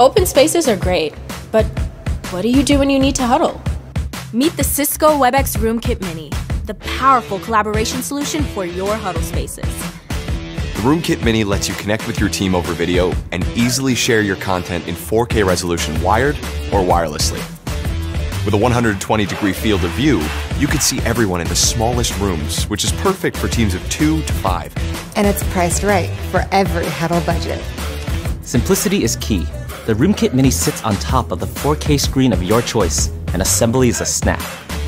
Open spaces are great, but what do you do when you need to huddle? Meet the Cisco WebEx RoomKit Mini, the powerful collaboration solution for your huddle spaces. The RoomKit Mini lets you connect with your team over video and easily share your content in 4K resolution wired or wirelessly. With a 120 degree field of view, you can see everyone in the smallest rooms, which is perfect for teams of two to five. And it's priced right for every huddle budget. Simplicity is key. The RoomKit Mini sits on top of the 4K screen of your choice, and assembly is a snap.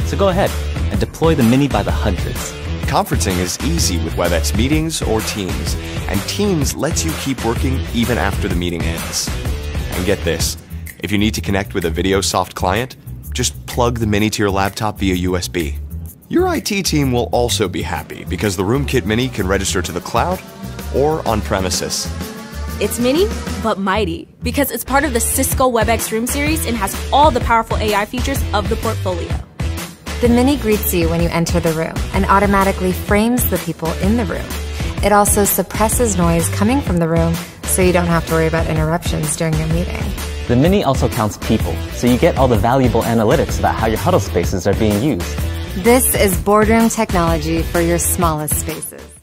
So go ahead and deploy the Mini by the hundreds. Conferencing is easy with WebEx Meetings or Teams, and Teams lets you keep working even after the meeting ends. And get this if you need to connect with a VideoSoft client, just plug the Mini to your laptop via USB. Your IT team will also be happy because the RoomKit Mini can register to the cloud or on premises. It's mini, but mighty, because it's part of the Cisco WebEx Room series and has all the powerful AI features of the portfolio. The Mini greets you when you enter the room and automatically frames the people in the room. It also suppresses noise coming from the room so you don't have to worry about interruptions during your meeting. The Mini also counts people, so you get all the valuable analytics about how your huddle spaces are being used. This is boardroom technology for your smallest spaces.